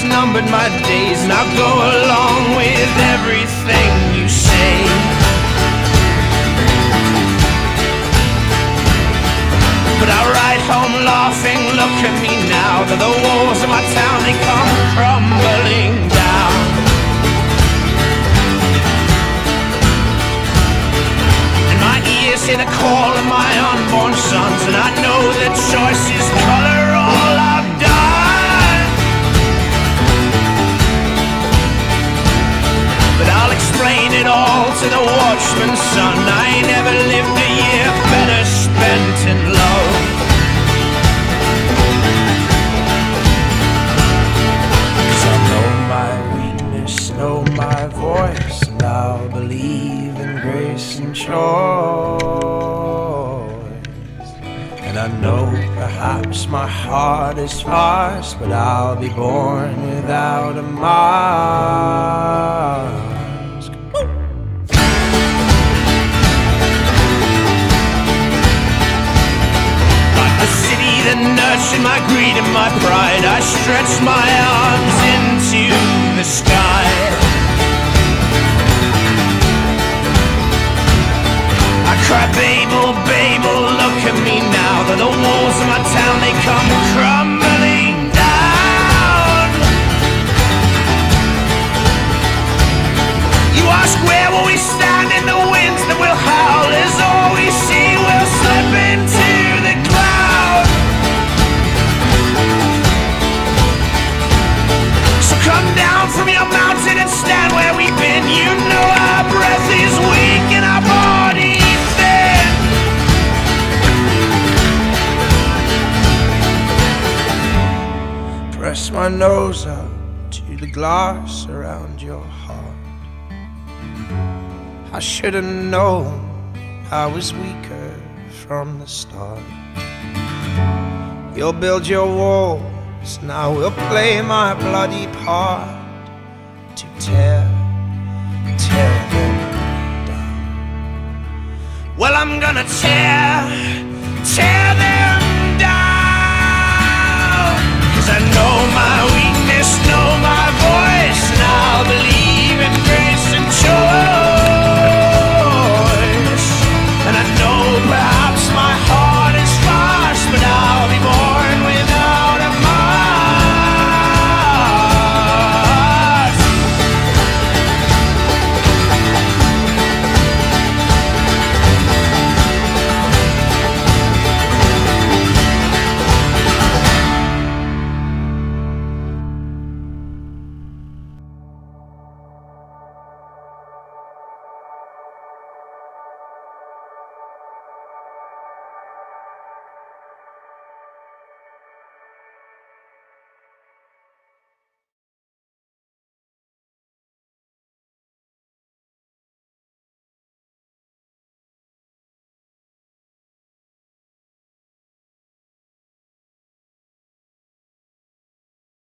numbered my days, and I'll go along with everything you say. But I ride home laughing, look at me now, that the walls of my town, they come crumbling down. And my ears hear the call of my unborn sons, and I know that choice is color the son. I never lived a year better spent in love. Cause I know my weakness, know my voice, and I'll believe in grace and choice. And I know perhaps my heart is fast, but I'll be born without a mask. The city that nurtured my greed and my pride, I stretch my arms into the sky. I cry, Babel, Babel, look at me now. That the walls of my town they come crumbling down. You ask where will we stand Press is weak and our body bends Press my nose up to the glass around your heart. I should have known I was weaker from the start. You'll build your walls, and I will play my bloody part to tear Well, I'm gonna tear, tear